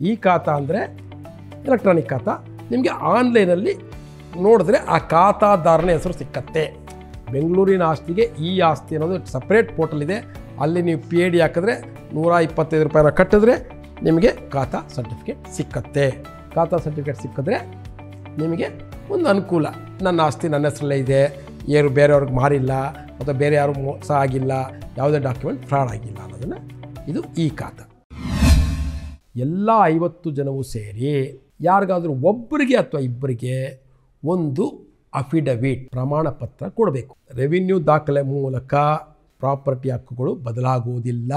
ಈ ಖಾತಾ ಅಂದರೆ ಎಲೆಕ್ಟ್ರಾನಿಕ್ ಖಾತಾ. ನಿಮಗೆ ಆನ್ಲೈನಲ್ಲಿ ನೋಡಿದ್ರೆ ಆ ಖಾತಾದಾರನ ಹೆಸರು ಸಿಕ್ಕತ್ತೆ. ಬೆಂಗಳೂರಿನ ಆಸ್ತಿಗೆ ಈ ಆಸ್ತಿ ಅನ್ನೋದು ಸಪ್ರೇಟ್ ಪೋರ್ಟಲ್ ಇದೆ. ಅಲ್ಲಿ ನೀವು ಪಿ ಎ ಡಿ ಹಾಕಿದ್ರೆ ನೂರ ಇಪ್ಪತ್ತೈದು ರೂಪಾಯಿನ ಕಟ್ಟಿದ್ರೆ ನಿಮಗೆ ಖಾತಾ ಸರ್ಟಿಫಿಕೇಟ್ ಸಿಕ್ಕತ್ತೆ. ಖಾತಾ ಸರ್ಟಿಫಿಕೇಟ್ ಸಿಕ್ಕಿದ್ರೆ ನಿಮಗೆ ಒಂದು ಅನುಕೂಲ. ನನ್ನ ಆಸ್ತಿ ನನ್ನ ಹೆಸರಲ್ಲೇ ಇದೆ. ಯಾರು ಬೇರೆಯವ್ರಿಗೆ ಮಾರಿಲ್ಲ ಅಥವಾ ಬೇರೆ ಯಾರು ಮೋಸ ಆಗಿಲ್ಲ. ಯಾವುದೇ ಡಾಕ್ಯುಮೆಂಟ್ ಫ್ರಾಡ್ ಆಗಿಲ್ಲ ಅನ್ನೋದನ್ನು ಇದು ಈ ಖಾತಾ. ಎಲ್ಲ ಐವತ್ತು ಜನವು ಸೇರಿ ಯಾರಿಗಾದರೂ ಒಬ್ಬರಿಗೆ ಅಥವಾ ಇಬ್ಬರಿಗೆ ಒಂದು ಅಫಿಡವಿಟ್ ಪ್ರಮಾಣ ಪತ್ರ ಕೊಡಬೇಕು. ರೆವಿನ್ಯೂ ದಾಖಲೆ ಮೂಲಕ ಪ್ರಾಪರ್ಟಿ ಹಕ್ಕುಗಳು ಬದಲಾಗುವುದಿಲ್ಲ.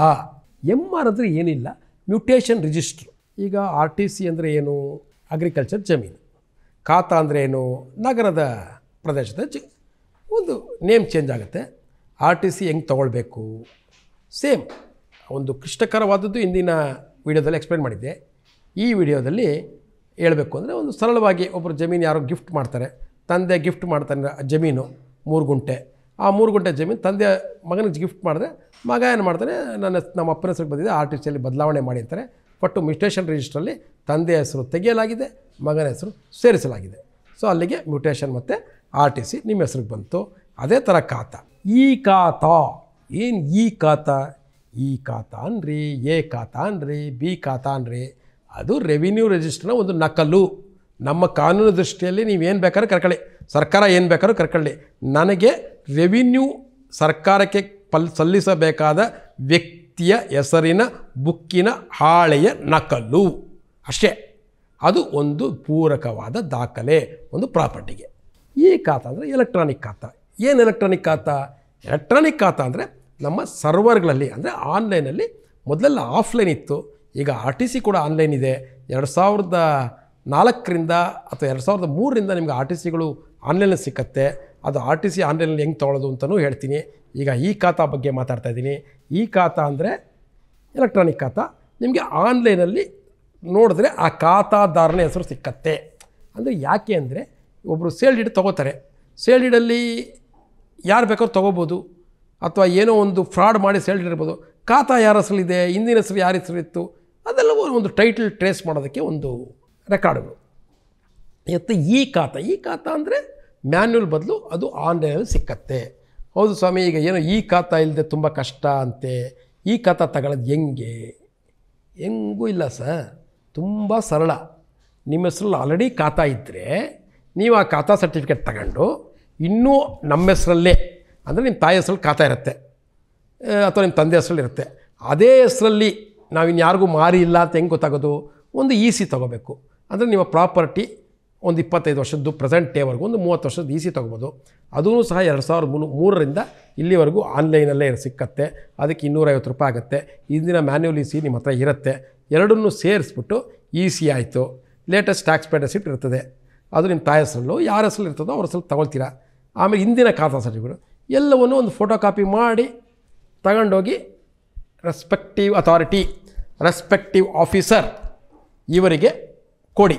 ಎಂ ಆರ್ ಅಂದರೆ ಏನಿಲ್ಲ, ಮ್ಯೂಟೇಷನ್ ರಿಜಿಸ್ಟ್ರ್. ಈಗ ಆರ್ ಟಿ ಸಿ ಅಂದರೆ ಏನು? ಅಗ್ರಿಕಲ್ಚರ್ ಜಮೀನು. ಖಾತಾ ಅಂದರೆ ಏನು? ನಗರದ ಪ್ರದೇಶದ ಜ, ಒಂದು ನೇಮ್ ಚೇಂಜ್ ಆಗುತ್ತೆ. ಆರ್ ಟಿ ಸಿ ಹೆಂಗೆ ತೊಗೊಳ್ಬೇಕು? ಸೇಮ್. ಒಂದು ಕ್ಲಿಷ್ಟಕರವಾದದ್ದು ಇಂದಿನ ವಿಡಿಯೋದಲ್ಲಿ ಎಕ್ಸ್ಪ್ಲೇನ್ ಮಾಡಿದ್ದೆ. ಈ ವಿಡಿಯೋದಲ್ಲಿ ಹೇಳಬೇಕು ಅಂದರೆ ಒಂದು ಸರಳವಾಗಿ ಒಬ್ಬರು ಜಮೀನು ಯಾರೋ ಗಿಫ್ಟ್ ಮಾಡ್ತಾರೆ. ತಂದೆ ಗಿಫ್ಟ್ ಮಾಡ್ತಾನೆ ಜಮೀನು, ಮೂರು ಗುಂಟೆ. ಆ ಮೂರು ಗುಂಟೆ ಜಮೀನು ತಂದೆ ಮಗನಿಗೆ ಗಿಫ್ಟ್ ಮಾಡಿದ್ರೆ ಮಗ ಏನು ಮಾಡ್ತಾನೆ, ನನ್ನ ನಮ್ಮ ಅಪ್ಪನ ಹೆಸರು ಬಂದಿದೆ ಆರ್ ಟಿ ಸಿಯಲ್ಲಿ ಬದಲಾವಣೆ ಮಾಡಿ ಅಂತಾರೆ. ಬಟ್ ಮ್ಯೂಟೇಷನ್ ರಿಜಿಸ್ಟ್ರಲ್ಲಿ ತಂದೆ ಹೆಸರು ತೆಗೆಯಲಾಗಿದೆ, ಮಗನ ಹೆಸರು ಸೇರಿಸಲಾಗಿದೆ. ಸೊ ಅಲ್ಲಿಗೆ ಮ್ಯೂಟೇಷನ್ ಮತ್ತು ಆರ್ ಟಿ ನಿಮ್ಮ ಹೆಸ್ರಿಗೆ ಬಂತು. ಅದೇ ಥರ ಖಾತ. ಈ ಖಾತಾ, ಏನು ಈ ಖಾತಾ? ಈ ಖಾತಾ ರೀ ಎ ಖಾತಾ ಅನ್ರಿ ಬಿ ಖಾತಾ ಅನ್ರಿ ಅದು ರೆವಿನ್ಯೂ ರಿಜಿಸ್ಟರ್ನ ಒಂದು ನಕಲು. ನಮ್ಮ ಕಾನೂನು ದೃಷ್ಟಿಯಲ್ಲಿ ನೀವೇನು ಬೇಕಾದ್ರೂ ಕರ್ಕೊಳ್ಳಿ. ಸರ್ಕಾರ ಏನು ಬೇಕಾದ್ರೂ ಕರ್ಕೊಳ್ಳಿ. ನನಗೆ ರೆವಿನ್ಯೂ ಸರ್ಕಾರಕ್ಕೆ ಪಲ್, ಸಲ್ಲಿಸಬೇಕಾದ ವ್ಯಕ್ತಿಯ ಹೆಸರಿನ, ಬುಕ್ಕಿನ ಹಾಳೆಯ ನಕಲು. ಅಷ್ಟೇ. ಅದು ಒಂದು ಪೂರಕವಾದ ದಾಖಲೆ, ಒಂದು ಪ್ರಾಪರ್ಟಿಗೆ. ಈ ಖಾತಾ ಅಂದರೆ ಎಲೆಕ್ಟ್ರಾನಿಕ್ ಖಾತಾ. ಏನು ಎಲೆಕ್ಟ್ರಾನಿಕ್ ಖಾತಾ? ಎಲೆಕ್ಟ್ರಾನಿಕ್ ಖಾತಾ ಅಂದರೆ ನಮ್ಮ ಸರ್ವರ್ಗಳಲ್ಲಿ ಅಂದರೆ ಆನ್ಲೈನಲ್ಲಿ ಮೊದಲೆಲ್ಲ ಆಫ್ಲೈನ್ ಇತ್ತು. ಈಗ ಆರ್ ಟಿ ಸಿ ಕೂಡ ಆನ್ಲೈನ್ ಇದೆ. ಎರಡು ಸಾವಿರದ ನಾಲ್ಕರಿಂದ ಅಥವಾ ಎರಡು ಸಾವಿರದ ಮೂರರಿಂದ ನಿಮಗೆ ಆರ್ ಟಿ ಸಿಗಳು ಆನ್ಲೈನಲ್ಲಿ ಸಿಕ್ಕತ್ತೆ. ಅದು ಆರ್ ಟಿ ಸಿ ಆನ್ಲೈನಲ್ಲಿ ಹೆಂಗೆ ತೊಗೊಳ್ಳೋದು ಅಂತಲೂ ಹೇಳ್ತೀನಿ. ಈಗ ಈ ಖಾತಾ ಬಗ್ಗೆ ಮಾತಾಡ್ತಾ ಇದ್ದೀನಿ. ಈ ಖಾತಾ ಅಂದರೆ ಎಲೆಕ್ಟ್ರಾನಿಕ್ ಖಾತಾ. ನಿಮಗೆ ಆನ್ಲೈನಲ್ಲಿ ನೋಡಿದ್ರೆ ಆ ಖಾತಾದಾರನ ಹೆಸರು ಸಿಕ್ಕತ್ತೆ. ಅಂದರೆ ಯಾಕೆ ಅಂದರೆ ಒಬ್ಬರು ಸೇಲ್ ಡೀಡ್ ತೊಗೋತಾರೆ. ಸೇಲ್ ಡೀಡಲ್ಲಿ ಯಾರು ಬೇಕಾದ್ರೂ ತೊಗೋಬೋದು. ಅಥವಾ ಏನೋ ಒಂದು ಫ್ರಾಡ್ ಮಾಡಿ ಸೇಳಿರ್ಬೋದು ಖಾತಾ ಯಾರ ಹೆಸರಿದೆ ಹಿಂದಿನ ಹೆಸರು ಯಾರ ಹೆಸರಿತ್ತು ಅದೆಲ್ಲವೂ ಒಂದು ಟೈಟಲ್ ಟ್ರೇಸ್ ಮಾಡೋದಕ್ಕೆ ಒಂದು ರೆಕಾರ್ಡ್ಗಳು ಇವತ್ತು ಈ ಖಾತಾ ಈ ಖಾತಾ ಅಂದರೆ ಮ್ಯಾನ್ಯಲ್ ಬದಲು ಅದು ಆನ್ಲೈನಲ್ಲಿ ಸಿಕ್ಕತ್ತೆ. ಹೌದು ಸ್ವಾಮಿ, ಈಗ ಏನೋ ಈ ಖಾತಾ ಇಲ್ಲದೆ ತುಂಬ ಕಷ್ಟ ಅಂತೆ, ಈ ಖಾತಾ ತಗೊಳ್ಳೋದು ಹೆಂಗೆ? ಹೆಂಗೂ ಇಲ್ಲ ಸರ್, ತುಂಬ ಸರಳ. ನಿಮ್ಮ ಹೆಸ್ರಲ್ಲಿ ಆಲ್ರೆಡಿ ಖಾತಾ ಇದ್ದರೆ ನೀವು ಆ ಖಾತಾ ಸರ್ಟಿಫಿಕೇಟ್ ತಗೊಂಡು, ಇನ್ನೂ ನಮ್ಮ ಹೆಸ್ರಲ್ಲೇ ಅಂದರೆ ನಿಮ್ಮ ತಾಯಿ ಹೆಸ್ರಲ್ಲಿ ಖಾತಾ ಇರುತ್ತೆ. ಅಥವಾ ನಿಮ್ಮ ತಂದೆ ಹೆಸ್ರಲ್ಲಿ ಇರುತ್ತೆ. ಅದೇ ಹೆಸ್ರಲ್ಲಿ ನಾವು ಇನ್ಯಾರಿಗೂ ಮಾರಿ ಇಲ್ಲ ಅಂತ ಹೆಂಗೆ ಗೊತ್ತಾಗೋದು? ಒಂದು ಇ ಸಿ ತೊಗೋಬೇಕು. ಅಂದರೆ ನಿಮ್ಮ ಪ್ರಾಪರ್ಟಿ ಒಂದು ಇಪ್ಪತ್ತೈದು ವರ್ಷದ್ದು ಪ್ರೆಸೆಂಟ್ ಡೇವರೆಗೂ ಒಂದು ಮೂವತ್ತು ವರ್ಷದ ಇ ಸಿ ತೊಗೋಬೋದು. ಅದೂ ಸಹ ಎರಡು ಸಾವಿರದ ಮೂರು, ಮೂರರಿಂದ ಇಲ್ಲಿವರೆಗೂ ಆನ್ಲೈನಲ್ಲೇ ಸಿಕ್ಕತ್ತೆ. ಅದಕ್ಕೆ ಇನ್ನೂರೈವತ್ತು ರೂಪಾಯಿ ಆಗುತ್ತೆ. ಇಂದಿನ ಮ್ಯಾನ್ಯುವಲ್ ಇ ಸಿ ನಿಮ್ಮ ಹತ್ರ ಇರುತ್ತೆ. ಎರಡನ್ನೂ ಸೇರಿಸ್ಬಿಟ್ಟು ಇ ಸಿ ಆಯಿತು. ಲೇಟೆಸ್ಟ್ ಟ್ಯಾಕ್ಸ್ ಪೇ ರೆಸಿಪ್ಟ್ ಇರ್ತದೆ. ಅದು ನಿಮ್ಮ ತಾಯಿ ಹೆಸರಲ್ಲೋ, ಯಾರ ಹೆಸರಲ್ಲಿ ಇರ್ತದೋ ಅವ್ರ ಹೆಸರಲ್ಲಿ ತೊಗೊಳ್ತೀರಾ. ಆಮೇಲೆ ಹಿಂದಿನ ಖಾತಾ ಸರ್ಟಿಫಿಕೇಟ್. ಎಲ್ಲವನ್ನು ಒಂದು ಫೋಟೋ ಕಾಪಿ ಮಾಡಿ ತಗೊಂಡೋಗಿ ರೆಸ್ಪೆಕ್ಟಿವ್ ಅಥಾರಿಟಿ ರೆಸ್ಪೆಕ್ಟಿವ್ ಆಫೀಸರ್ ಇವರಿಗೆ ಕೊಡಿ.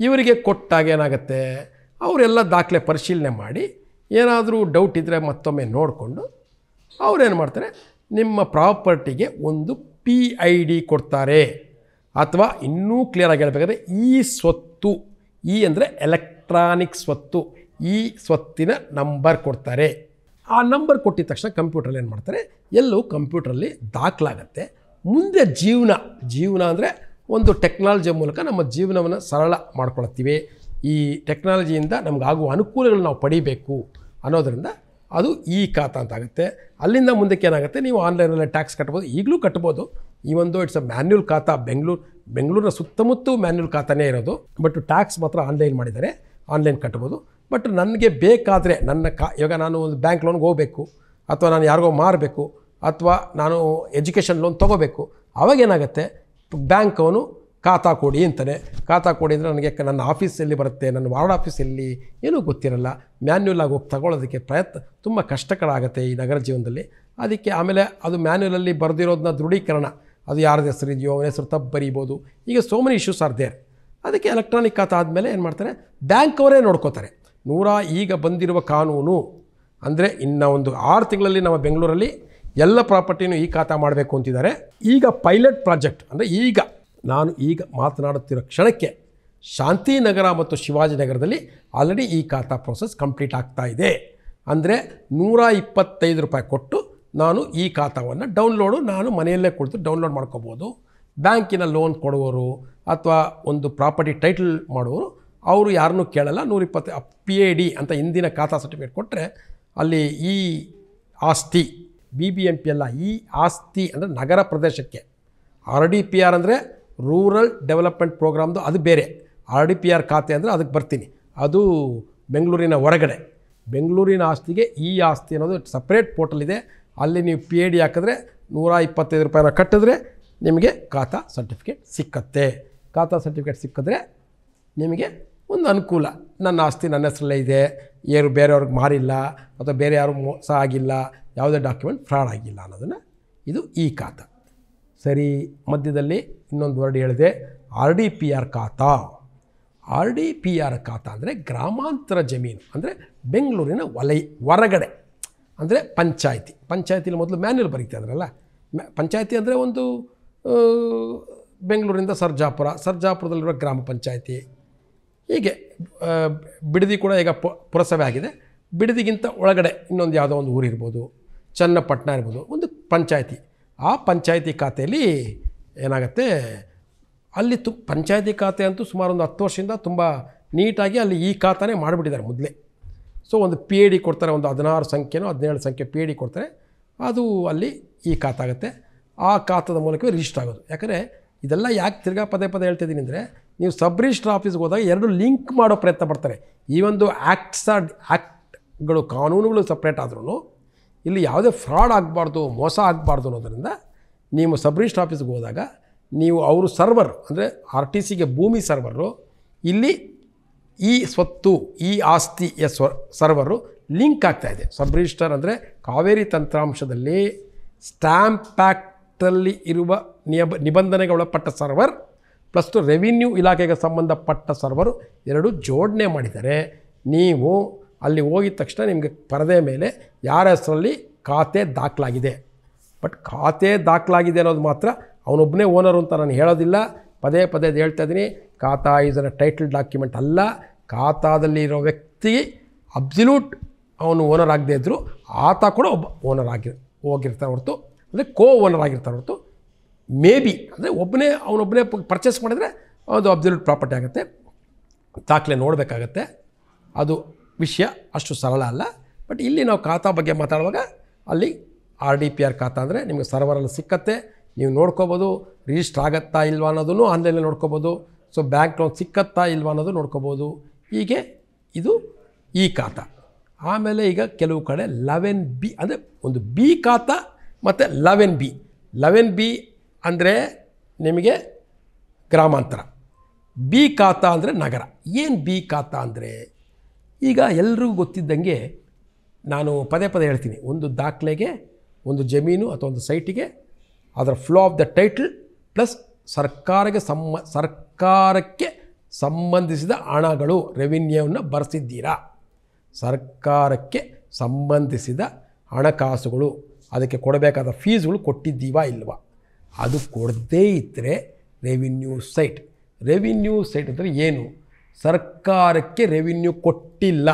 ಇವರಿಗೆ ಕೊಟ್ಟಾಗ ಏನಾಗುತ್ತೆ? ಅವರೆಲ್ಲ ದಾಖಲೆ ಪರಿಶೀಲನೆ ಮಾಡಿ, ಏನಾದರೂ ಡೌಟ್ ಇದ್ದರೆ ಮತ್ತೊಮ್ಮೆ ನೋಡಿಕೊಂಡು ಅವ್ರೇನು ಮಾಡ್ತಾರೆ? ನಿಮ್ಮ ಪ್ರಾಪರ್ಟಿಗೆ ಒಂದು ಪಿ ಐ ಡಿ ಕೊಡ್ತಾರೆ. ಅಥವಾ ಇನ್ನೂ ಕ್ಲಿಯರಾಗಿ ಹೇಳಬೇಕಾದ್ರೆ ಈ ಸ್ವತ್ತು, ಈ ಅಂದರೆ ಎಲೆಕ್ಟ್ರಾನಿಕ್ ಸ್ವತ್ತು, ಈ ಸ್ವತ್ತಿನ ನಂಬರ್ ಕೊಡ್ತಾರೆ. ಆ ನಂಬರ್ ಕೊಟ್ಟಿದ ತಕ್ಷಣ ಕಂಪ್ಯೂಟ್ರಲ್ಲಿ ಏನು ಮಾಡ್ತಾರೆ? ಎಲ್ಲೂ ಕಂಪ್ಯೂಟ್ರಲ್ಲಿ ದಾಖಲಾಗತ್ತೆ. ಮುಂದೆ ಜೀವನ ಜೀವನ ಅಂದರೆ ಒಂದು ಟೆಕ್ನಾಲಜಿಯ ಮೂಲಕ ನಮ್ಮ ಜೀವನವನ್ನು ಸರಳ ಮಾಡ್ಕೊಳ್ತೀವಿ. ಈ ಟೆಕ್ನಾಲಜಿಯಿಂದ ನಮಗಾಗುವ ಅನುಕೂಲಗಳು ನಾವು ಪಡಿಬೇಕು ಅನ್ನೋದರಿಂದ ಅದು ಈ ಖಾತಾ ಅಂತ ಆಗುತ್ತೆ. ಅಲ್ಲಿಂದ ಮುಂದಕ್ಕೆ ಏನಾಗುತ್ತೆ? ನೀವು ಆನ್ಲೈನಲ್ಲಿ ಟ್ಯಾಕ್ಸ್ ಕಟ್ಬೋದು. ಈಗಲೂ ಕಟ್ಬೋದು. ಈ ಒಂದು ಇಟ್ಸ್ ಅ ಮ್ಯಾನ್ಯುಲ್ ಖಾತಾ, ಬೆಂಗಳೂರು, ಬೆಂಗಳೂರಿನ ಸುತ್ತಮುತ್ತ ಮ್ಯಾನ್ಯುಲ್ ಖಾತಾನೇ ಇರೋದು. ಬಟ್ ಟ್ಯಾಕ್ಸ್ ಮಾತ್ರ ಆನ್ಲೈನ್ ಮಾಡಿದ್ದಾರೆ. ಆನ್ಲೈನ್ ಕಟ್ಬೋದು. ಬಟ್ ನನಗೆ ಬೇಕಾದರೆ ನನ್ನ ಕಾ, ಇವಾಗ ನಾನು ಒಂದು ಬ್ಯಾಂಕ್ ಲೋನ್ಗೆ ಹೋಗಬೇಕು, ಅಥವಾ ನಾನು ಯಾರಿಗೋ ಮಾರಬೇಕು, ಅಥವಾ ನಾನು ಎಜುಕೇಷನ್ ಲೋನ್ ತೊಗೋಬೇಕು, ಅವಾಗ ಏನಾಗುತ್ತೆ? ಬ್ಯಾಂಕ್ ಅವನು ಖಾತಾ ಕೊಡಿ ಅಂತಾನೆ. ಖಾತಾ ಕೊಡಿ ಅಂದರೆ ನನಗೆ ನನ್ನ ಆಫೀಸ್ ಎಲ್ಲಿ ಬರುತ್ತೆ, ನನ್ನ ವಾರ್ಡ್ ಆಫೀಸಲ್ಲಿ ಏನೂ ಗೊತ್ತಿರಲ್ಲ. ಮ್ಯಾನ್ಯುಲ್ ಆಗಿ ಹೋಗಿ ತಗೊಳ್ಳೋದಕ್ಕೆ ಪ್ರಯತ್ನ, ತುಂಬ ಕಷ್ಟಕರ ಆಗುತ್ತೆ ಈ ನಗರ ಜೀವನದಲ್ಲಿ. ಅದಕ್ಕೆ ಆಮೇಲೆ ಅದು ಮ್ಯಾನ್ಯುಲಲ್ಲಿ ಬರೆದಿರೋದನ್ನ ದೃಢೀಕರಣ, ಅದು ಯಾರ್ದು ಹೆಸರು ಇದೆಯೋ ಅವನ ಹೆಸರು ತಪ್ಪು ಬರೀಬೋದು. ಈಗ so many issues are there ಅದಕ್ಕೆ ಎಲೆಕ್ಟ್ರಾನಿಕ್ ಖಾತಾ ಆದಮೇಲೆ ಏನು ಮಾಡ್ತಾರೆ? ಬ್ಯಾಂಕ್ ಅವರೇ ನೋಡ್ಕೋತಾರೆ. ನೂರ ಈಗ ಬಂದಿರುವ ಕಾನೂನು, ಅಂದರೆ ಇನ್ನು ಒಂದು ಆರು ತಿಂಗಳಲ್ಲಿ ನಮ್ಮ ಬೆಂಗಳೂರಲ್ಲಿ ಎಲ್ಲ ಪ್ರಾಪರ್ಟಿನೂ ಈ ಖಾತಾ ಮಾಡಬೇಕು ಅಂತಿದ್ದಾರೆ. ಈಗ ಪೈಲಟ್ ಪ್ರಾಜೆಕ್ಟ್, ಅಂದರೆ ಈಗ ನಾನು ಈಗ ಮಾತನಾಡುತ್ತಿರೋ ಕ್ಷಣಕ್ಕೆ ಶಾಂತಿನಗರ ಮತ್ತು ಶಿವಾಜಿನಗರದಲ್ಲಿ ಆಲ್ರೆಡಿ ಈ ಖಾತಾ ಪ್ರೋಸೆಸ್ ಕಂಪ್ಲೀಟ್ ಆಗ್ತಾ ಇದೆ. ಅಂದರೆ ನೂರ ಇಪ್ಪತ್ತೈದು ರೂಪಾಯಿ ಕೊಟ್ಟು ನಾನು ಈ ಖಾತಾವನ್ನು ಡೌನ್ಲೋಡು ನಾನು ಮನೆಯಲ್ಲೇ ಕುಳಿತು ಡೌನ್ಲೋಡ್ ಮಾಡ್ಕೋಬೋದು. ಬ್ಯಾಂಕಿನ ಲೋನ್ ಕೊಡುವವರು ಅಥವಾ ಒಂದು ಪ್ರಾಪರ್ಟಿ ಟೈಟಲ್ ಮಾಡುವವರು ಅವರು ಯಾರನ್ನೂ ಕೇಳಲ್ಲ. ನೂರಿಪ್ಪತ್ತು ಪಿ ಎ ಡಿ ಅಂತ ಹಿಂದಿನ ಖಾತಾ ಸರ್ಟಿಫಿಕೇಟ್ ಕೊಟ್ಟರೆ ಅಲ್ಲಿ ಈ ಆಸ್ತಿ ಬಿ ಬಿ ಎಂ ಪಿ ಅಲ್ಲ, ಈ ಆಸ್ತಿ ಅಂದರೆ ನಗರ ಪ್ರದೇಶಕ್ಕೆ. ಆರ್ ಡಿ ಪಿ ಆರ್ ಅಂದರೆ ರೂರಲ್ ಡೆವಲಪ್ಮೆಂಟ್ ಪ್ರೋಗ್ರಾಮ್ದು ಅದು ಬೇರೆ. ಆರ್ ಡಿ ಪಿ ಆರ್ ಖಾತೆ ಅಂದರೆ ಅದಕ್ಕೆ ಬರ್ತೀನಿ. ಅದು ಬೆಂಗಳೂರಿನ ಹೊರಗಡೆ. ಬೆಂಗಳೂರಿನ ಆಸ್ತಿಗೆ ಈ ಆಸ್ತಿ ಅನ್ನೋದು ಸಪ್ರೇಟ್ ಪೋರ್ಟಲ್ ಇದೆ. ಅಲ್ಲಿ ನೀವು ಪಿ ಎ ಡಿ ಹಾಕಿದ್ರೆ ನೂರ ಇಪ್ಪತ್ತೈದು ರೂಪಾಯಿನ ಕಟ್ಟಿದ್ರೆ ನಿಮಗೆ ಖಾತಾ ಸರ್ಟಿಫಿಕೇಟ್ ಸಿಕ್ಕತ್ತೆ. ಖಾತಾ ಸರ್ಟಿಫಿಕೇಟ್ ಸಿಕ್ಕಿದ್ರೆ ನಿಮಗೆ ಒಂದು ಅನುಕೂಲ. ನನ್ನ ಆಸ್ತಿ ನನ್ನ ಹೆಸರಲ್ಲೇ ಇದೆ. ಯಾರು ಬೇರೆಯವ್ರಿಗೆ ಮಾರಿಲ್ಲ ಅಥವಾ ಬೇರೆ ಯಾರು ಮೋಸ ಆಗಿಲ್ಲ. ಯಾವುದೇ ಡಾಕ್ಯುಮೆಂಟ್ ಫ್ರಾಡ್ ಆಗಿಲ್ಲ ಅನ್ನೋದನ್ನು ಇದು ಈ ಖಾತ. ಸರಿ, ಮಧ್ಯದಲ್ಲಿ ಇನ್ನೊಂದು ವರ್ಡ್ ಹೇಳಿದೆ. R D P R khata. R D P R khata ಅಂದರೆ ಗ್ರಾಮಾಂತರ ಜಮೀನು, ಅಂದರೆ ಬೆಂಗಳೂರಿನ ವಲಯ, ಹೊರಗಡೆ, ಅಂದರೆ ಪಂಚಾಯಿತಿ. ಪಂಚಾಯತಿಲಿ ಮೊದಲು ಮ್ಯಾನ್ಯಲ್ ಬರೀತಾ ಇದ್ರಲ್ಲ. ಮ್ಯಾ, ಪಂಚಾಯತಿ ಅಂದರೆ ಒಂದು ಬೆಂಗಳೂರಿಂದ ಸರ್ಜಾಪುರ. ಸರ್ಜಾಪುರದಲ್ಲಿರೋ ಗ್ರಾಮ ಪಂಚಾಯತಿ. ಹೀಗೆ ಬಿಡದಿ ಕೂಡ ಈಗ ಪುರಸಭೆ ಆಗಿದೆ. ಬಿಡದಿಗಿಂತ ಒಳಗಡೆ ಇನ್ನೊಂದು ಯಾವುದೋ ಒಂದು ಊರಿರ್ಬೋದು ಚನ್ನಪಟ್ಟಣ ಇರ್ಬೋದು, ಒಂದು ಪಂಚಾಯಿತಿ. ಆ ಪಂಚಾಯಿತಿ ಖಾತೆಯಲ್ಲಿ ಏನಾಗುತ್ತೆ, ಅಲ್ಲಿ ತು, ಪಂಚಾಯತಿ ಖಾತೆ ಅಂತೂ ಸುಮಾರು ಒಂದು ಹತ್ತು ವರ್ಷದಿಂದ ತುಂಬ ನೀಟಾಗಿ ಅಲ್ಲಿ ಈ ಖಾತಾನೇ ಮಾಡಿಬಿಟ್ಟಿದ್ದಾರೆ ಮೊದಲೇ. ಸೊ, ಒಂದು ಪಿ ಎ ಡಿ ಕೊಡ್ತಾರೆ, ಒಂದು ಹದಿನಾರು ಸಂಖ್ಯೆನೋ, ಹದಿನೇಳು ಸಂಖ್ಯೆ ಪಿ ಎ ಡಿ ಕೊಡ್ತಾರೆ, ಅದು ಅಲ್ಲಿ ಈ ಖಾತಾಗುತ್ತೆ ಆ ಖಾತದ ಮೂಲಕವೇ ರಿಜಿಸ್ಟರ್ ಆಗೋದು. ಯಾಕಂದರೆ, ಇದೆಲ್ಲ ಯಾಕೆ ತಿರ್ಗಾ ಪದೇ ಪದೇ ಹೇಳ್ತಿದ್ದೀನಿ ಅಂದರೆ ನೀವು ಸಬ್ ರಿಜಿಸ್ಟರ್ ಆಫೀಸ್ಗೆ ಹೋದಾಗ ಎರಡು ಲಿಂಕ್ ಮಾಡೋ ಪ್ರಯತ್ನ ಪಡ್ತಾರೆ ಈ ಒಂದು ಆ್ಯಕ್ಟ್ಸ ಆ್ಯಕ್ಟ್ಗಳು ಕಾನೂನುಗಳು ಸಪ್ರೇಟ್ ಆದ್ರೂ ಇಲ್ಲಿ ಯಾವುದೇ ಫ್ರಾಡ್ ಆಗಬಾರ್ದು, ಮೋಸ ಆಗಬಾರ್ದು ಅನ್ನೋದರಿಂದ ನೀವು ಸಬ್ ರಿಜಿಸ್ಟರ್ ಆಫೀಸ್ಗೆ ಹೋದಾಗ ನೀವು ಅವರು ಸರ್ವರ್, ಅಂದರೆ ಆರ್ ಟಿ ಸಿಗೆ ಭೂಮಿ ಸರ್ವರು ಇಲ್ಲಿ ಈ ಸ್ವತ್ತು, ಈ ಆಸ್ತಿಯ ಸ್ವ ಸರ್ವರು ಲಿಂಕ್ ಆಗ್ತಾ ಇದೆ. ಸಬ್ ರಿಜಿಸ್ಟರ್ ಅಂದರೆ ಕಾವೇರಿ ತಂತ್ರಾಂಶದಲ್ಲಿ ಸ್ಟ್ಯಾಂಪ್ ಪ್ಯಾಕ್ಟಲ್ಲಿ ಇರುವ ನಿಯಬ, ನಿಬಂಧನೆಗೆ ಒಳಪಟ್ಟ ಸರ್ವರ್ ಪ್ಲಸ್ ರೆವಿನ್ಯೂ ಇಲಾಖೆಗೆ ಸಂಬಂಧಪಟ್ಟ ಸರ್ವರು ಎರಡು ಜೋಡಣೆ ಮಾಡಿದರೆ ನೀವು ಅಲ್ಲಿ ಹೋಗಿದ ತಕ್ಷಣ ನಿಮಗೆ ಪರದೆ ಮೇಲೆ ಯಾರ ಹೆಸರಲ್ಲಿ ಖಾತೆ ದಾಖಲಾಗಿದೆ. ಬಟ್ ಖಾತೆ ದಾಖಲಾಗಿದೆ ಅನ್ನೋದು ಮಾತ್ರ ಅವನೊಬ್ಬನೇ ಓನರು ಅಂತ ನಾನು ಹೇಳೋದಿಲ್ಲ. ಪದೇ ಪದೇ ಹೇಳ್ತಾ ಇದ್ದೀನಿ. ಖಾತಾ ಈಸ್ ಟೈಟಲ್ ಡಾಕ್ಯುಮೆಂಟ್ ಅಲ್ಲ. ಖಾತಾದಲ್ಲಿ ಇರೋ ವ್ಯಕ್ತಿ ಅಬ್ಸಲ್ಯೂಟ್ ಅವನು ಓನರ್ ಆಗದೇ ಇದ್ದರೂ ಆತ ಕೂಡ ಒಬ್ಬ ಓನರ್ ಆಗಿ ಹೋಗಿರ್ತಾರೆ ಹೊರತು, ಅಂದರೆ ಕೋ ಓನರ್ ಆಗಿರ್ತಾರೆ ಹೊರತು. ಮೇ ಬಿ ಅಂದರೆ ಒಬ್ಬನೇ ಅವನೊಬ್ಬನೇ ಪರ್ಚೇಸ್ ಮಾಡಿದರೆ ಅದು ಅಬ್ಸಲ್ಯೂಟ್ ಪ್ರಾಪರ್ಟಿ ಆಗುತ್ತೆ. ದಾಖಲೆ ನೋಡಬೇಕಾಗತ್ತೆ. ಅದು ವಿಷಯ ಅಷ್ಟು ಸರಳ ಅಲ್ಲ. ಬಟ್ ಇಲ್ಲಿ ನಾವು ಖಾತಾ ಬಗ್ಗೆ ಮಾತಾಡುವಾಗ ಅಲ್ಲಿ R D P R khata ಅಂದರೆ ನಿಮಗೆ ಸರ್ವರಲ್ಲಿ ಸಿಕ್ಕತ್ತೆ. ನೀವು ನೋಡ್ಕೋಬೋದು ರಿಜಿಸ್ಟರ್ ಆಗತ್ತಾ ಇಲ್ವಾ ಅನ್ನೋದನ್ನು ಆನ್ಲೈನಲ್ಲಿ ನೋಡ್ಕೋಬೋದು. ಸೊ ಬ್ಯಾಂಕ್ ಲೋನ್ ಸಿಕ್ಕತ್ತಾ ಇಲ್ವಾ ಅನ್ನೋದು ನೋಡ್ಕೋಬೋದು. ಹೀಗೆ ಇದು ಈ ಖಾತಾ. ಆಮೇಲೆ ಈಗ ಕೆಲವು ಕಡೆ ಲೆವೆನ್ ಬಿ ಅಂದರೆ ಒಂದು ಬಿ ಖಾತಾ ಮತ್ತು ಲೆವೆನ್ ಬಿ ಲೆವೆನ್ ಬಿ ಅಂದರೆ ನಿಮಗೆ ಗ್ರಾಮಾಂತರ. ಬಿ ಖಾತ ಅಂದರೆ ನಗರ. ಏನು ಬಿ ಖಾತ ಅಂದರೆ? ಈಗ ಎಲ್ರಿಗೂ ಗೊತ್ತಿದ್ದಂಗೆ ನಾನು ಪದೇ ಪದೇ ಹೇಳ್ತೀನಿ, ಒಂದು ದಾಖಲೆಗೆ, ಒಂದು ಜಮೀನು ಅಥವಾ ಒಂದು ಸೈಟಿಗೆ ಅದರ flow of the title plus ಸರ್ಕಾರಕ್ಕೆ ಸಮ್ಮ ಸರ್ಕಾರಕ್ಕೆ ಸಂಬಂಧಿಸಿದ ಹಣಗಳು ರೆವಿನ್ಯೂವನ್ನು ಬರೆಸಿದ್ದೀರಾ? ಸರ್ಕಾರಕ್ಕೆ ಸಂಬಂಧಿಸಿದ ಹಣಕಾಸುಗಳು, ಅದಕ್ಕೆ ಕೊಡಬೇಕಾದ ಫೀಸ್ಗಳು ಕೊಟ್ಟಿದ್ದೀವಾ ಇಲ್ವಾ? ಅದು ಕೊಡದೇ ಇದ್ದರೆ ರೆವಿನ್ಯೂ ಸೈಟ್ ರೆವಿನ್ಯೂ ಸೈಟ್ ಅಂದರೆ ಏನು? ಸರ್ಕಾರಕ್ಕೆ ರೆವಿನ್ಯೂ ಕೊಟ್ಟಿಲ್ಲ.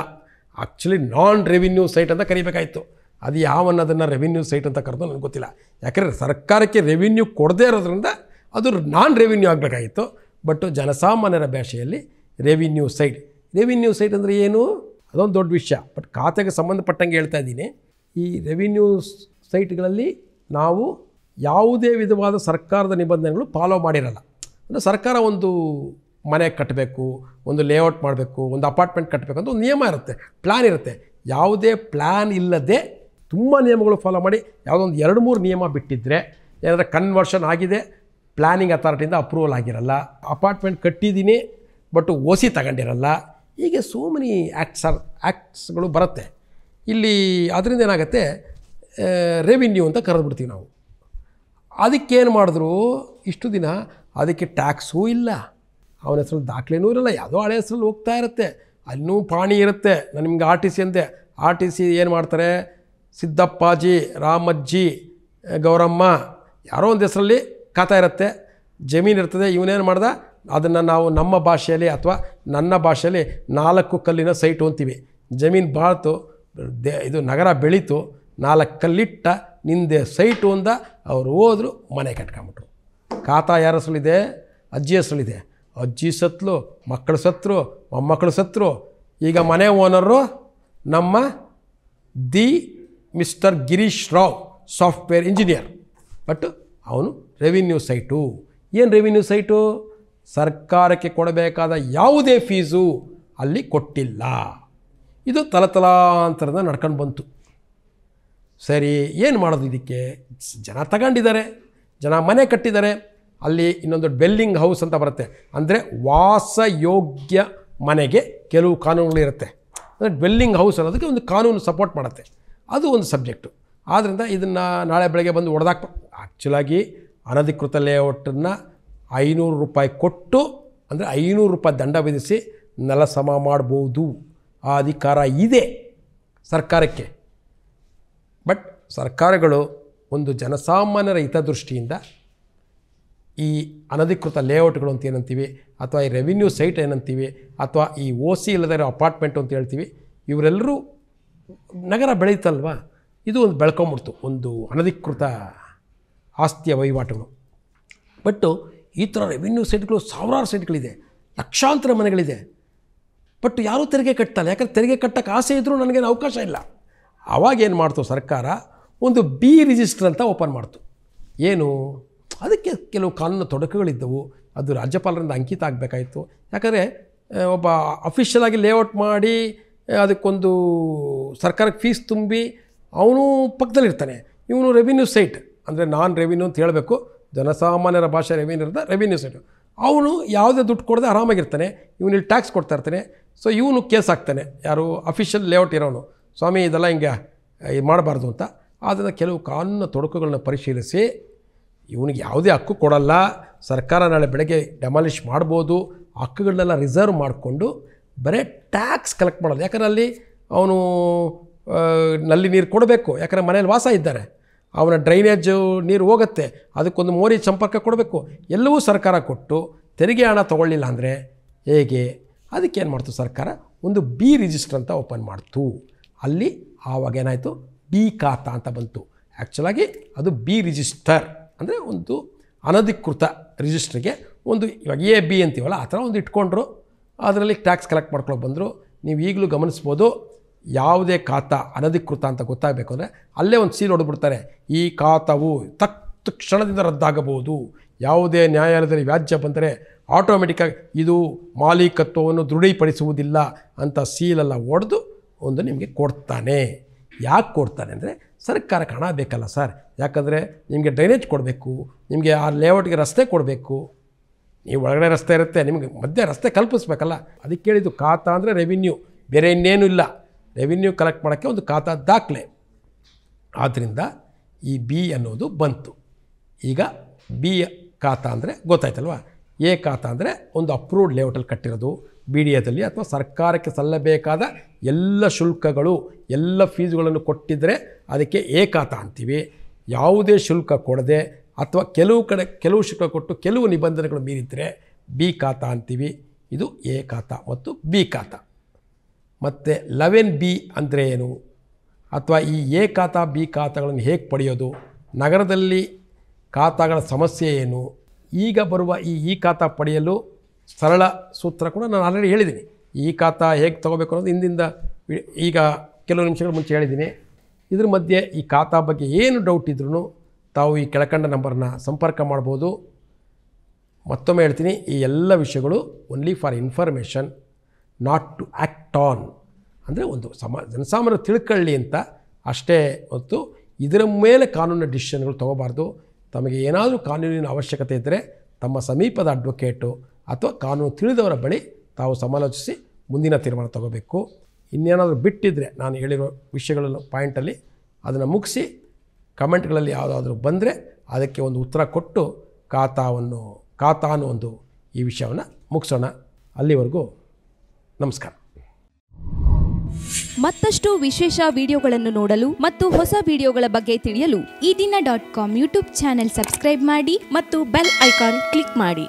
ಆ್ಯಕ್ಚುಲಿ ನಾನ್ ರೆವಿನ್ಯೂ ಸೈಟ್ ಅಂತ ಕರಿಬೇಕಾಯಿತು. ಅದು ಯಾವನ್ನದನ್ನು ರೆವಿನ್ಯೂ ಸೈಟ್ ಅಂತ ಕರೆದು ನನಗೆ ಗೊತ್ತಿಲ್ಲ. ಯಾಕಂದರೆ ಸರ್ಕಾರಕ್ಕೆ ರೆವಿನ್ಯೂ ಕೊಡದೇ ಇರೋದ್ರಿಂದ ಅದು ನಾನ್ ರೆವಿನ್ಯೂ ಆಗಬೇಕಾಗಿತ್ತು ಬಟ್ ಜನಸಾಮಾನ್ಯರ ಭಾಷೆಯಲ್ಲಿ ರೆವಿನ್ಯೂ ಸೈಟ್ ರೆವಿನ್ಯೂ ಸೈಟ್ ಅಂದರೆ ಏನು? ಅದೊಂದು ದೊಡ್ಡ ವಿಷಯ. ಬಟ್ ಖಾತೆಗೆ ಸಂಬಂಧಪಟ್ಟಂಗೆ ಹೇಳ್ತಾ ಇದ್ದೀನಿ. ಈ ರೆವಿನ್ಯೂ ಸೈಟ್ಗಳಲ್ಲಿ ನಾವು ಯಾವುದೇ ವಿಧವಾದ ಸರ್ಕಾರದ ನಿಬಂಧನೆಗಳು ಫಾಲೋ ಮಾಡಿರಲ್ಲ. ಅಂದರೆ ಸರ್ಕಾರ ಒಂದು ಮನೆ ಕಟ್ಟಬೇಕು ಒಂದು ಲೇಔಟ್ ಮಾಡಬೇಕು, ಒಂದು ಅಪಾರ್ಟ್ಮೆಂಟ್ ಕಟ್ಟಬೇಕು ಅಂತ ಒಂದು ನಿಯಮ ಇರುತ್ತೆ ಪ್ಲ್ಯಾನ್ ಇರುತ್ತೆ. ಯಾವುದೇ ಪ್ಲ್ಯಾನ್ ಇಲ್ಲದೆ ತುಂಬ ನಿಯಮಗಳು ಫಾಲೋ ಮಾಡಿ, ಯಾವುದೋ ಒಂದು ಎರಡು ಮೂರು ನಿಯಮ ಬಿಟ್ಟಿದ್ದರೆ ಏನಾದರೆ ಕನ್ವರ್ಷನ್ ಆಗಿದೆ ಪ್ಲ್ಯಾನಿಂಗ್ ಅಥಾರಿಟಿಯಿಂದ ಅಪ್ರೂವಲ್ ಆಗಿರಲ್ಲ ಅಪಾರ್ಟ್ಮೆಂಟ್ ಕಟ್ಟಿದ್ದೀನಿ ಬಟ್ ಓಸಿ ತಗೊಂಡಿರಲ್ಲ, ಹೀಗೆ ಸೋ ಮೆನಿ ಆ್ಯಕ್ಟ್ಸ್ ಆರ್ ಆ್ಯಕ್ಟ್ಸ್ಗಳು ಬರುತ್ತೆ. ಇಲ್ಲಿ, ಅದರಿಂದ ಏನಾಗುತ್ತೆ ರೆವಿನ್ಯೂ ಅಂತ ಕರೆದ್ಬಿಡ್ತೀವಿ ನಾವು. ಅದಕ್ಕೇನು ಮಾಡಿದ್ರು? ಇಷ್ಟು ದಿನ ಅದಕ್ಕೆ ಟ್ಯಾಕ್ಸೂ ಇಲ್ಲ. ಅವನ ಹೆಸರಲ್ಲಿ ದಾಖಲೆನೂ ಇರಲ್ಲ. ಯಾವುದೋ ಹಳೆ ಹೆಸರಲ್ಲಿ ಹೋಗ್ತಾ ಇರುತ್ತೆ. ಅಲ್ಲೂ ಪಾಣಿ ಇರುತ್ತೆ. ನಾನು ನಿಮ್ಗೆ ಆರ್ ಟಿ ಸಿ ಅಂದೆ ಆರ್ ಟಿ ಸಿ ಏನು ಮಾಡ್ತಾರೆ? ಸಿದ್ದಪ್ಪಾಜಿ, ರಾಮಜ್ಜಿ, ಗೌರಮ್ಮ ಯಾರೋ ಒಂದು ಹೆಸರಲ್ಲಿ ಖಾತಾ ಇರುತ್ತೆ. ಜಮೀನು ಇರ್ತದೆ. ಇವನೇನು ಮಾಡ್ದ? ಅದನ್ನು ನಾವು ನಮ್ಮ ಭಾಷೆಯಲ್ಲಿ ಅಥವಾ ನನ್ನ ಭಾಷೆಯಲ್ಲಿ ನಾಲ್ಕು ಕಲ್ಲಿನ ಸೈಟು ಅಂತೀವಿ. ಜಮೀನು ಬಾಳ್ತು. ದೇ ಇದು ನಗರ ಬೆಳೀತು. ನಾಲ್ಕು ಕಲ್ಲಿಟ್ಟ ನಿಂದೆ ಸೈಟು ಅಂದ ಅವರು ಹೋದ್ರು ಮನೆ ಕಟ್ಕೊಂಬಿಟ್ರು. ಖಾತ ಯಾರ ಹೆಸರಲ್ಲಿದೆ ಅಜ್ಜಿ ಹೆಸರಲ್ಲಿದೆ ಅಜ್ಜಿ ಸತ್ಲು, ಮಕ್ಕಳು ಸತ್ರು, ಮೊಮ್ಮಕ್ಕಳು ಸತ್ರು. ಈಗ ಮನೆ ಓನರು ನಮ್ಮ the mister Girish Rao, software engineer. But ಅವನು ರೆವಿನ್ಯೂ ಸೈಟು. ಏನು ರೆವಿನ್ಯೂ ಸೈಟು? ಸರ್ಕಾರಕ್ಕೆ ಕೊಡಬೇಕಾದ ಯಾವುದೇ ಫೀಸು ಅಲ್ಲಿ ಕೊಟ್ಟಿಲ್ಲ. ಇದು ತಲತಲಾಂತರದ ನಡ್ಕೊಂಡು ಬಂತು. ಸರಿ, ಏನು ಮಾಡೋದು ಇದಕ್ಕೆ? ಜನ ತಗೊಂಡಿದ್ದಾರೆ, ಜನ ಮನೆ ಕಟ್ಟಿದ್ದಾರೆ, ಅಲ್ಲಿ ಇನ್ನೊಂದು ಡ್ವೆಲ್ಲಿಂಗ್ ಹೌಸ್ ಅಂತ ಬರುತ್ತೆ. ಅಂದರೆ ವಾಸಯೋಗ್ಯ ಮನೆಗೆ ಕೆಲವು ಕಾನೂನುಗಳಿರುತ್ತೆ ಅಂದರೆ ಡ್ವೆಲ್ಲಿಂಗ್ ಹೌಸ್ ಅನ್ನೋದಕ್ಕೆ ಒಂದು ಕಾನೂನು ಸಪೋರ್ಟ್ ಮಾಡುತ್ತೆ. ಅದು ಒಂದು ಸಬ್ಜೆಕ್ಟು. ಆದ್ದರಿಂದ ಇದನ್ನು ನಾಳೆ ಬೆಳಗ್ಗೆ ಬಂದು ಹೊಡೆದಾಕ್ ಆ್ಯಕ್ಚುಲಾಗಿ ಅನಧಿಕೃತ ಲೇಔಟನ್ನು ಐನೂರು ರೂಪಾಯಿ ಕೊಟ್ಟು, ಅಂದರೆ ಐನೂರು ರೂಪಾಯಿ ದಂಡ ವಿಧಿಸಿ ನೆಲ ಸಮ ಮಾಡ್ಬೋದು. ಆ ಅಧಿಕಾರ ಇದೆ ಸರ್ಕಾರಕ್ಕೆ. ಬಟ್ ಸರ್ಕಾರಗಳು ಒಂದು ಜನಸಾಮಾನ್ಯರ ಹಿತದೃಷ್ಟಿಯಿಂದ ಈ ಅನಧಿಕೃತ ಲೇಔಟ್ಗಳು ಅಂತ ಏನಂತೀವಿ, ಅಥವಾ ಈ ರೆವಿನ್ಯೂ ಸೈಟ್ ಏನಂತೀವಿ, ಅಥವಾ ಈ ಓ ಸಿ ಇಲ್ಲದೇ ಇರೋ ಅಪಾರ್ಟ್ಮೆಂಟು ಅಂತ ಹೇಳ್ತೀವಿ, ಇವರೆಲ್ಲರೂ ನಗರ ಬೆಳೀತಲ್ವ? ಇದು ಒಂದು ಬೆಳ್ಕೊಂಬಿಡ್ತು, ಒಂದು ಅನಧಿಕೃತ ಆಸ್ತಿಯ ವಹಿವಾಟುಗಳು. ಬಟ್ಟು ಈ ಥರ ರೆವಿನ್ಯೂ ಸೈಟ್ಗಳು ಸಾವಿರಾರು ಸೈಟ್ಗಳಿದೆ ಲಕ್ಷಾಂತರ ಮನೆಗಳಿದೆ. ಬಟ್ ಯಾರೂ ತೆರಿಗೆ ಕಟ್ತಲ್ಲ ಯಾಕಂದ್ರೆ ತೆರಿಗೆ ಕಟ್ಟಕ್ಕೆ ಆಸೆ ಇದ್ದರೂ ನನಗೇನು ಅವಕಾಶ ಇಲ್ಲ. ಆವಾಗ ಏನು ಮಾಡ್ತು ಸರ್ಕಾರ? ಒಂದು ಬಿ ರಿಜಿಸ್ಟರ್ ಅಂತ ಓಪನ್ ಮಾಡ್ತು. ಏನು? ಅದಕ್ಕೆ ಕೆಲವು ಕಾನೂನು ತೊಡಕುಗಳಿದ್ದವು. ಅದು ರಾಜ್ಯಪಾಲರಿಂದ ಅಂಕಿತ ಆಗಬೇಕಾಯಿತು. ಯಾಕಂದರೆ ಒಬ್ಬ ಅಫಿಷಿಯಲ್ ಆಗಿ ಲೇಔಟ್ ಮಾಡಿ ಅದಕ್ಕೊಂದು ಸರ್ಕಾರಕ್ಕೆ ಫೀಸ್ ತುಂಬಿ, ಅವನು ಪಕ್ಕದಲ್ಲಿರ್ತಾನೆ. ಇವನು ರೆವಿನ್ಯೂ ಸೈಟ್ ಅಂದರೆ ನಾನ್ ರೆವಿನ್ಯೂ ಅಂತ ಹೇಳಬೇಕು. ಜನಸಾಮಾನ್ಯರ ಭಾಷೆ ರೆವಿನ್ಯೂ ಇರ್ತದೆ ರೆವಿನ್ಯೂ ಸೈಟ್ ಅವನು ಯಾವುದೇ ದುಡ್ಡು ಕೊಡದೆ ಆರಾಮಾಗಿರ್ತಾನೆ. ಇವನಿಲ್ಲಿ ಟ್ಯಾಕ್ಸ್ ಕೊಡ್ತಾ ಇರ್ತಾನೆ. ಸೊ ಇವನು ಕೇಸ್ ಹಾಕ್ತಾನೆ ಯಾರು? ಅಫಿಷಿಯಲ್ ಲೇಔಟ್ ಇರೋನು. ಸ್ವಾಮಿ, ಇದೆಲ್ಲ ಹಿಂಗೆ ಇದು ಮಾಡಬಾರ್ದು ಅಂತ. ಆದ್ದರಿಂದ ಕೆಲವು ಕಾನೂನು ತೊಡಕುಗಳನ್ನ ಪರಿಶೀಲಿಸಿ, ಇವನಿಗೆ ಯಾವುದೇ ಹಕ್ಕು ಕೊಡಲ್ಲ, ಸರ್ಕಾರ ನಾಳೆ ಬೆಳಗ್ಗೆ ಡೆಮಾಲಿಷ್ ಮಾಡ್ಬೋದು, ಹಕ್ಕುಗಳನ್ನೆಲ್ಲ ರಿಸರ್ವ್ ಮಾಡಿಕೊಂಡು ಬರೀ ಟ್ಯಾಕ್ಸ್ ಕಲೆಕ್ಟ್ ಮಾಡೋದು. ಯಾಕಂದ್ರೆ ಅಲ್ಲಿ ಅವನು ನಲ್ಲಿ ನೀರು ಕೊಡಬೇಕು. ಯಾಕಂದರೆ ಮನೇಲಿ ವಾಸ ಇದ್ದಾರೆ. ಅವನ ಡ್ರೈನೇಜು ನೀರು ಹೋಗುತ್ತೆ. ಅದಕ್ಕೊಂದು ಮೋರಿ ಸಂಪರ್ಕ ಕೊಡಬೇಕು. ಎಲ್ಲವೂ ಸರ್ಕಾರ ಕೊಟ್ಟು ತೆರಿಗೆ ಹಣ ತೊಗೊಳ್ಳಿಲ್ಲ ಅಂದರೆ ಹೇಗೆ? ಅದಕ್ಕೆ ಏನು ಮಾಡ್ತು ಸರ್ಕಾರ? ಒಂದು ಬಿ ರಿಜಿಸ್ಟ್ರ್ ಅಂತ ಓಪನ್ ಮಾಡ್ತು. ಅಲ್ಲಿ ಆವಾಗ ಏನಾಯಿತು? ಬಿ ಖಾತ ಅಂತ ಬಂತು. ಆ್ಯಕ್ಚುಲಾಗಿ ಅದು ಬಿ ರಿಜಿಸ್ಟರ್ ಅಂದರೆ ಒಂದು ಅನಧಿಕೃತ ರಿಜಿಸ್ಟ್ರಿಗೆ ಒಂದು ಇವಾಗ ಎ, ಬಿ ಅಂತೀವಲ್ಲ, ಆ ಥರ ಒಂದು ಇಟ್ಕೊಂಡ್ರು. ಅದರಲ್ಲಿ ಟ್ಯಾಕ್ಸ್ ಕಲೆಕ್ಟ್ ಮಾಡ್ಕೊಂಡು ಬಂದರು. ನೀವು ಈಗಲೂ ಗಮನಿಸ್ಬೋದು, ಯಾವುದೇ ಖಾತಾ ಅನಧಿಕೃತ ಅಂತ ಗೊತ್ತಾಗಬೇಕು ಅಂದರೆ ಅಲ್ಲೇ ಒಂದು ಸೀಲ್ ಹೊಡೆದ್ಬಿಡ್ತಾರೆ. ಈ ಖಾತಾವು ತಕ್ ಕ್ಷಣದಿಂದ ರದ್ದಾಗಬಹುದು. ಯಾವುದೇ ನ್ಯಾಯಾಲಯದಲ್ಲಿ ವ್ಯಾಜ್ಯ ಬಂದರೆ ಆಟೋಮೆಟಿಕ್ಕಾಗಿ ಇದು ಮಾಲೀಕತ್ವವನ್ನು ದೃಢೀಪಡಿಸುವುದಿಲ್ಲ ಅಂತ ಸೀಲೆಲ್ಲ ಹೊಡೆದು ಒಂದು ನಿಮಗೆ ಕೊಡ್ತಾನೆ. ಯಾಕೆ ಕೊಡ್ತಾನೆ ಅಂದರೆ ಸರ್ಕಾರಕ್ಕೆ ಹಣ ಬೇಕಲ್ಲ ಸರ್. ಯಾಕಂದರೆ ನಿಮಗೆ ಡ್ರೈನೇಜ್ ಕೊಡಬೇಕು, ನಿಮಗೆ ಆ ಲೇಔಟ್ಗೆ ರಸ್ತೆ ಕೊಡಬೇಕು. ನೀವು ಒಳಗಡೆ ರಸ್ತೆ ಇರುತ್ತೆ, ನಿಮಗೆ ಮಧ್ಯೆ ರಸ್ತೆ ಕಲ್ಪಿಸ್ಬೇಕಲ್ಲ. ಅದಕ್ಕೆ ಹೇಳಿದ್ದು ಖಾತಾ ಅಂದರೆ ರೆವಿನ್ಯೂ ಬೇರೆ ಇನ್ನೇನು ಇಲ್ಲ. ರೆವಿನ್ಯೂ ಕಲೆಕ್ಟ್ ಮಾಡೋಕ್ಕೆ ಒಂದು ಖಾತಾ ದಾಖಲೆ. ಆದ್ದರಿಂದ ಈ ಬಿ ಅನ್ನೋದು ಬಂತು. ಈಗ ಬಿ ಖಾತಾ ಅಂದರೆ ಗೊತ್ತಾಯ್ತಲ್ವ? ಎ ಖಾತಾ ಅಂದರೆ ಒಂದು ಅಪ್ರೂವ್ಡ್ ಲೇಔಟಲ್ಲಿ ಕಟ್ಟಿರೋದು. ಬಿ ಡಿ ಎದಲ್ಲಿ ಅಥವಾ ಸರ್ಕಾರಕ್ಕೆ ಸಲ್ಲಬೇಕಾದ ಎಲ್ಲ ಶುಲ್ಕಗಳು, ಎಲ್ಲ ಫೀಸ್ಗಳನ್ನು ಕೊಟ್ಟಿದ್ದರೆ ಅದಕ್ಕೆ ಏಕಾತ ಅಂತೀವಿ. ಯಾವುದೇ ಶುಲ್ಕ ಕೊಡದೆ ಅಥವಾ ಕೆಲವು ಕಡೆ, ಕೆಲವು ಶುಲ್ಕ ಕೊಟ್ಟು ಕೆಲವು ನಿಬಂಧನೆಗಳು ಮೀರಿದರೆ ಬಿ ಖಾತ ಅಂತೀವಿ. ಇದು ಎ ಖಾತ ಮತ್ತು ಬಿ ಖಾತ. ಮತ್ತು ಲೆವೆನ್ ಬಿ ಅಂದರೆ ಏನು? ಅಥವಾ ಈ ಎ ಖಾತ ಬಿ ಖಾತಾಗಳನ್ನು ಹೇಗೆ ಪಡೆಯೋದು? ನಗರದಲ್ಲಿ ಖಾತಾಗಳ ಸಮಸ್ಯೆ ಏನು? ಈಗ ಬರುವ ಈ ಇ ಖಾತಾ ಪಡೆಯಲು ಸರಳ ಸೂತ್ರ ಕೂಡ ನಾನು ಆಲ್ರೆಡಿ ಹೇಳಿದ್ದೀನಿ. ಈ ಖಾತಾ ಹೇಗೆ ತೊಗೋಬೇಕು ಅನ್ನೋದು ಹಿಂದಿಂದ ಈಗ ಕೆಲವು ನಿಮಿಷಗಳ ಮುಂಚೆ ಹೇಳಿದ್ದೀನಿ. ಇದ್ರ ಮಧ್ಯೆ ಈ ಖಾತಾ ಬಗ್ಗೆ ಏನು ಡೌಟ್ ಇದ್ರೂ ತಾವು ಈ ಕೆಳಕಂಡ ನಂಬರ್ನ ಸಂಪರ್ಕ ಮಾಡ್ಬೋದು. ಮತ್ತೊಮ್ಮೆ ಹೇಳ್ತೀನಿ, ಈ ಎಲ್ಲ ವಿಷಯಗಳು only for information not to act on ಅಂದರೆ ಒಂದು ಸಮ, ಜನಸಾಮಾನ್ಯರು ತಿಳ್ಕೊಳ್ಳಿ ಅಂತ ಅಷ್ಟೇ ಹೊತ್ತು ಇದರ ಮೇಲೆ ಕಾನೂನಿನ ಡಿಸಿಷನ್ಗಳು ತೊಗೋಬಾರ್ದು. ತಮಗೆ ಏನಾದರೂ ಕಾನೂನಿನ ಅವಶ್ಯಕತೆ ಇದ್ದರೆ ತಮ್ಮ ಸಮೀಪದ ಅಡ್ವೊಕೇಟು ಅಥವಾ ಕಾನೂನು ತಿಳಿದವರ ಬಳಿ ತಾವು ಸಮಾಲೋಚಿಸಿ ಮುಂದಿನ ತೀರ್ಮಾನ ತಗೋಬೇಕು. ಇನ್ನೇನಾದರೂ ಬಿಟ್ಟಿದ್ದರೆ ನಾನು ಹೇಳಿರೋ ವಿಷಯಗಳನ್ನು ಪಾಯಿಂಟಲ್ಲಿ ಅದನ್ನು ಮುಗಿಸಿ ಕಮೆಂಟ್ಗಳಲ್ಲಿ ಯಾವುದಾದ್ರೂ ಬಂದರೆ ಅದಕ್ಕೆ ಒಂದು ಉತ್ತರ ಕೊಟ್ಟು ಖಾತಾವನ್ನು ಕಾತಾನು ಒಂದು ಈ ವಿಷಯವನ್ನು ಮುಗಿಸೋಣ. ಅಲ್ಲಿವರೆಗೂ ನಮಸ್ಕಾರ. ಮತ್ತಷ್ಟು ವಿಶೇಷ ವಿಡಿಯೋಗಳನ್ನು ನೋಡಲು ಮತ್ತು ಹೊಸ ವಿಡಿಯೋಗಳ ಬಗ್ಗೆ ತಿಳಿಯಲು ಈ ದಿನ dot com YouTube channel subscribe ಮಾಡಿ ಮತ್ತು ಬೆಲ್ ಐಕಾನ್ ಕ್ಲಿಕ್ ಮಾಡಿ.